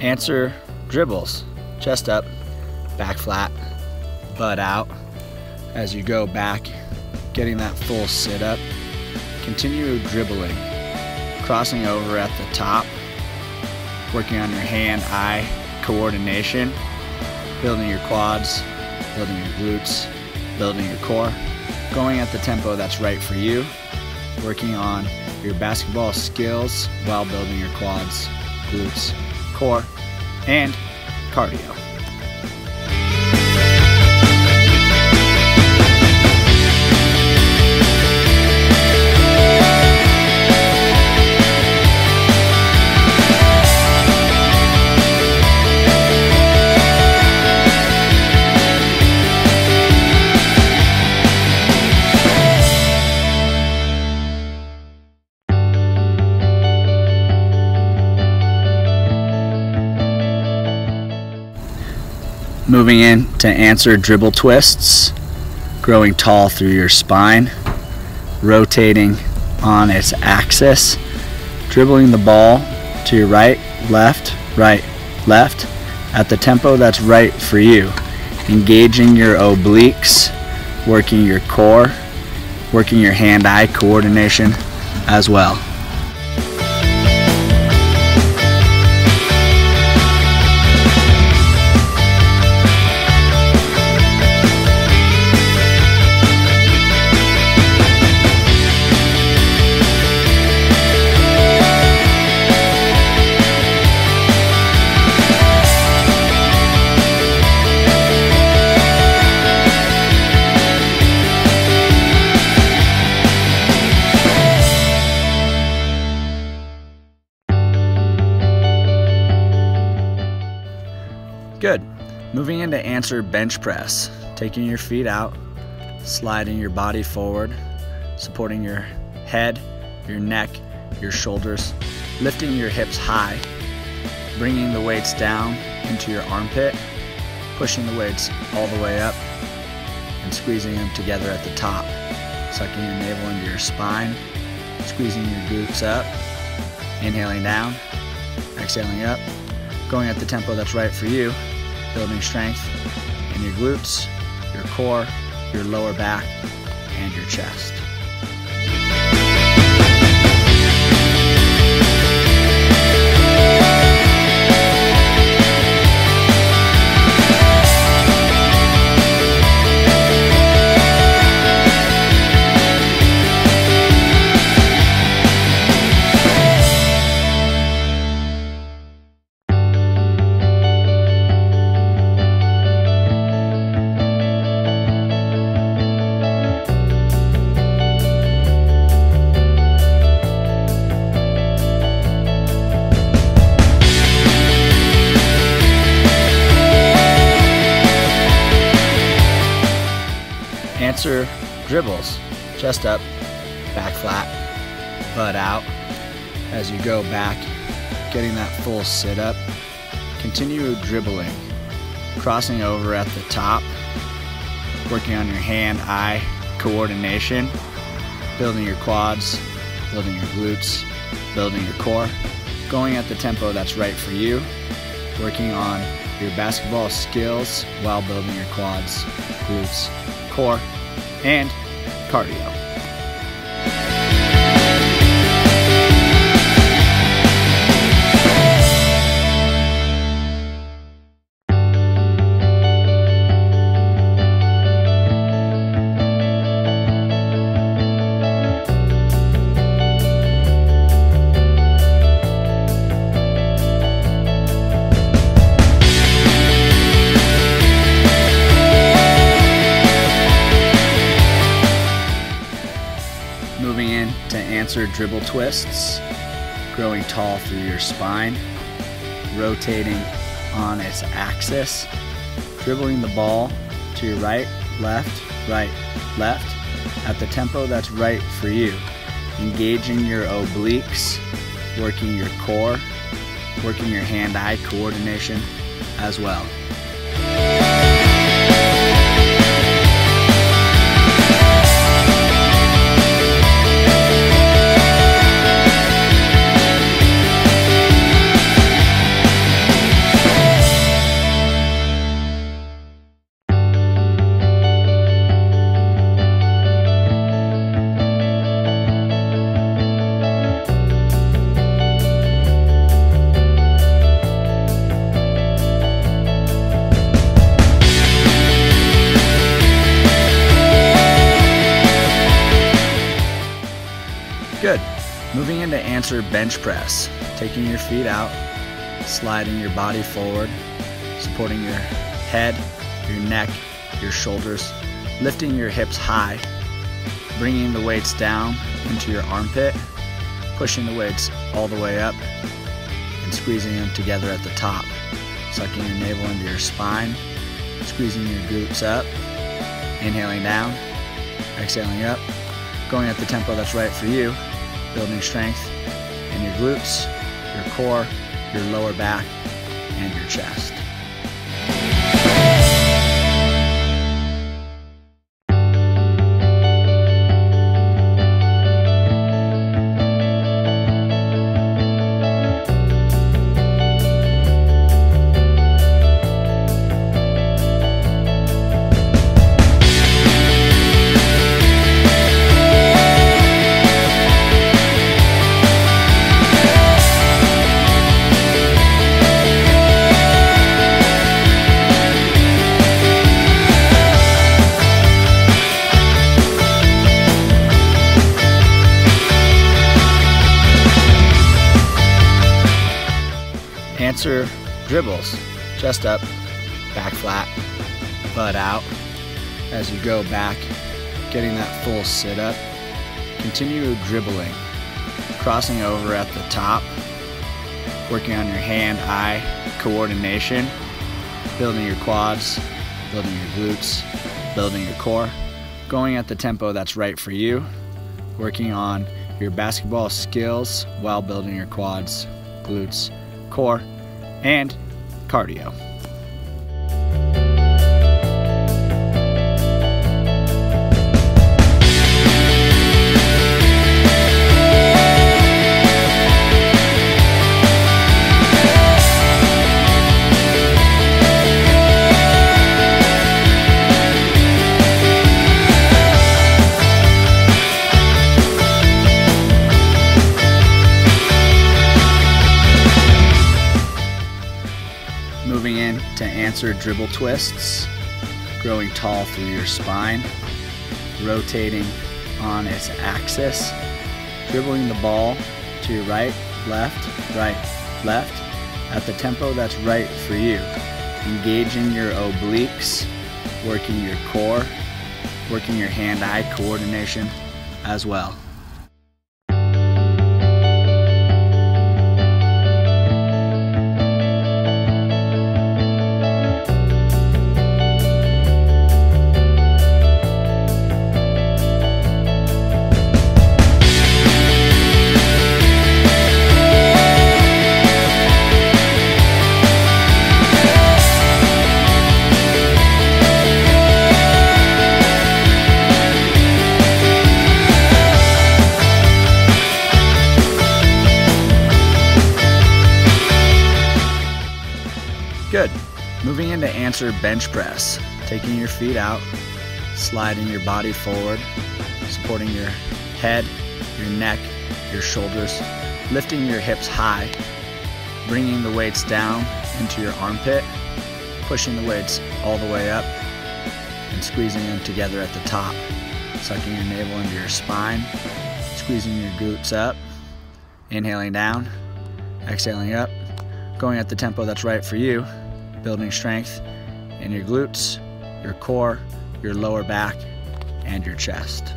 Answer dribbles, chest up, back flat, butt out. As you go back, getting that full sit up. Continue dribbling, crossing over at the top, working on your hand-eye coordination, building your quads, building your glutes, building your core, going at the tempo that's right for you, working on your basketball skills while building your quads, glutes, core, and cardio. Moving in to answer dribble twists, growing tall through your spine, rotating on its axis, dribbling the ball to your right, left, right, left. At the tempo that's right for you. Engaging your obliques, working your core, working your hand-eye coordination as well. Moving bench press, taking your feet out, sliding your body forward, supporting your head, your neck, your shoulders, lifting your hips high, bringing the weights down into your armpit, pushing the weights all the way up, and squeezing them together at the top, sucking your navel into your spine, squeezing your glutes up, inhaling down, exhaling up, going at the tempo that's right for you, building strength your glutes, your core, your lower back, and your chest. Dribbles, chest up, back flat, butt out. As you go back, getting that full sit up. Continue dribbling, crossing over at the top, working on your hand-eye coordination, building your quads, building your glutes, building your core, going at the tempo that's right for you, working on your basketball skills while building your quads, glutes, core, and cardio. Dribble twists, growing tall through your spine, rotating on its axis, dribbling the ball to your right, left, right, left at the tempo that's right for you. Engaging your obliques, working your core, working your hand-eye coordination as well. Good. Moving into answer bench press, taking your feet out, sliding your body forward, supporting your head, your neck, your shoulders, lifting your hips high, bringing the weights down into your armpit, pushing the weights all the way up, and squeezing them together at the top, sucking your navel into your spine, squeezing your glutes up, inhaling down, exhaling up, going at the tempo that's right for you, building strength in your glutes, your core, your lower back, and your chest. Answer dribbles, chest up, back flat, butt out. As you go back, getting that full sit up. Continue dribbling, crossing over at the top, working on your hand-eye coordination, building your quads, building your glutes, building your core, going at the tempo that's right for you, working on your basketball skills while building your quads, glutes, core, and cardio. To dribble twists, growing tall through your spine, rotating on its axis, dribbling the ball to your right, left, right, left at the tempo that's right for you. Engaging your obliques, working your core, working your hand-eye coordination as well. Moving into answer bench press, taking your feet out, sliding your body forward, supporting your head, your neck, your shoulders, lifting your hips high, bringing the weights down into your armpit, pushing the weights all the way up, and squeezing them together at the top, sucking your navel into your spine, squeezing your glutes up, inhaling down, exhaling up, going at the tempo that's right for you, building strength in your glutes, your core, your lower back, and your chest.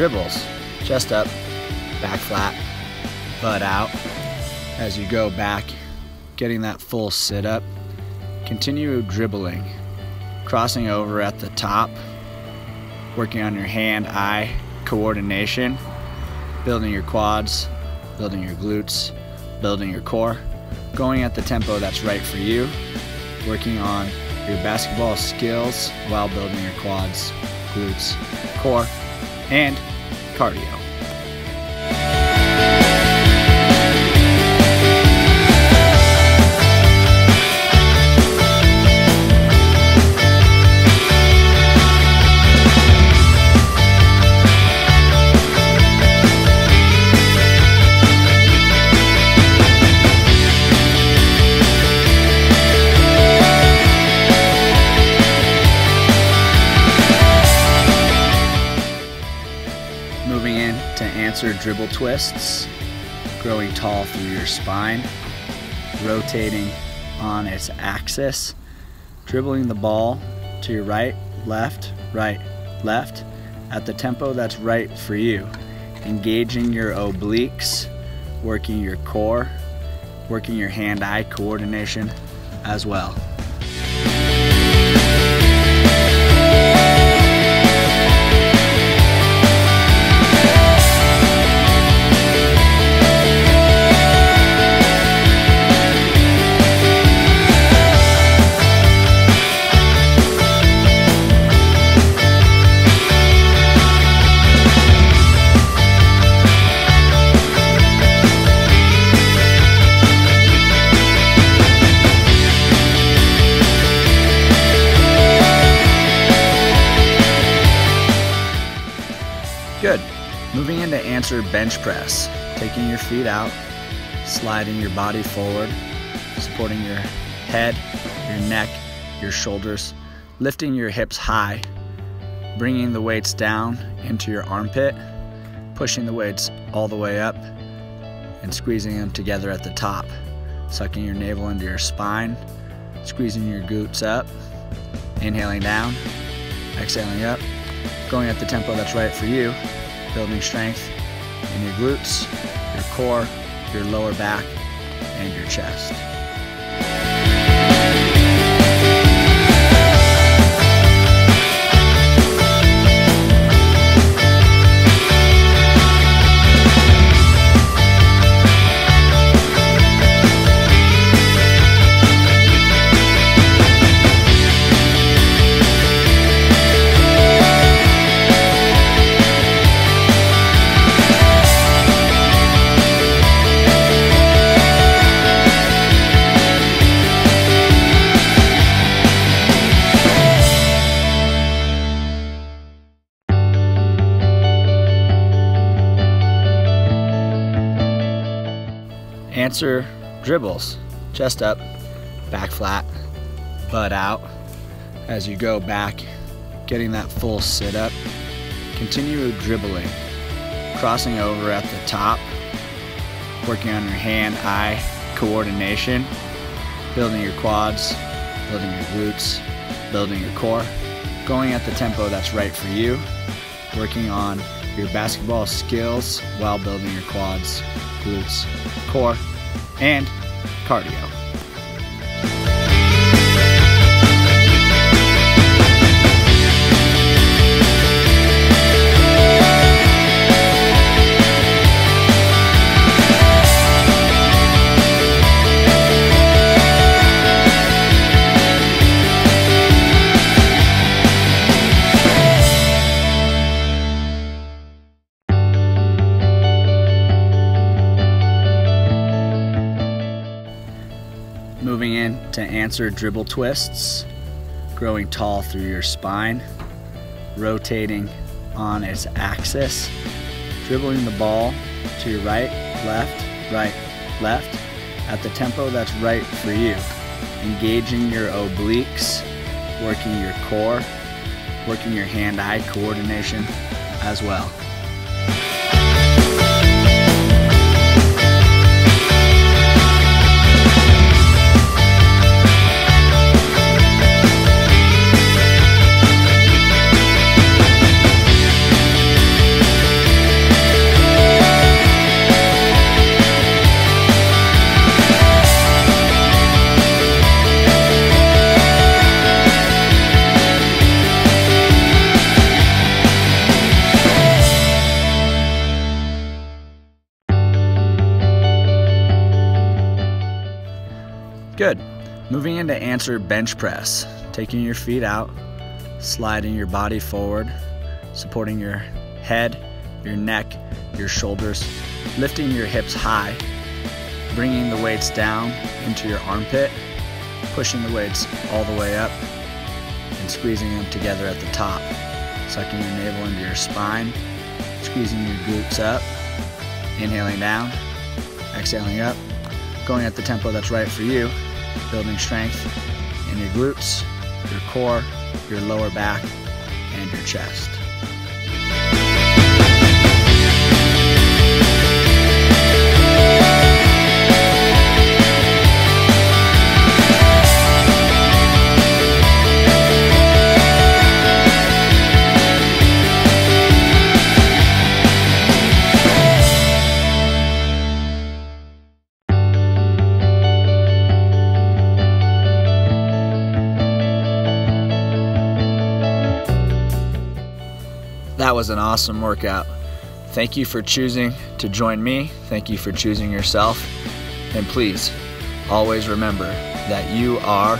Dribbles, chest up, back flat, butt out. As you go back, getting that full sit up. Continue dribbling, crossing over at the top, working on your hand eye coordination, building your quads, building your glutes, building your core, going at the tempo that's right for you, working on your basketball skills while building your quads, glutes, core, and cardio. Dribble twists, growing tall through your spine, rotating on its axis, dribbling the ball to your right, left, right, left at the tempo that's right for you, engaging your obliques, working your core, working your hand-eye coordination as well. Moving into answer bench press, taking your feet out, sliding your body forward, supporting your head, your neck, your shoulders, lifting your hips high, bringing the weights down into your armpit, pushing the weights all the way up, and squeezing them together at the top, sucking your navel into your spine, squeezing your glutes up, inhaling down, exhaling up, going at the tempo that's right for you, building strength in your glutes, your core, your lower back, and your chest. Dribbles. Chest up, back flat, butt out. As you go back, getting that full sit up. Continue dribbling, crossing over at the top, working on your hand eye coordination, building your quads, building your glutes, building your core, going at the tempo that's right for you, working on your basketball skills while building your quads, glutes, core, and cardio. Answer dribble twists, growing tall through your spine, rotating on its axis, dribbling the ball to your right, left, right, left at the tempo that's right for you, engaging your obliques, working your core, working your hand-eye coordination as well. Good. Moving into answer bench press, taking your feet out, sliding your body forward, supporting your head, your neck, your shoulders, lifting your hips high, bringing the weights down into your armpit, pushing the weights all the way up, and squeezing them together at the top, sucking your navel into your spine, squeezing your glutes up, inhaling down, exhaling up, going at the tempo that's right for you, building strength in your glutes, your core, your lower back, and your chest. That was an awesome workout. Thank you for choosing to join me. Thank you for choosing yourself. And please, always remember that you are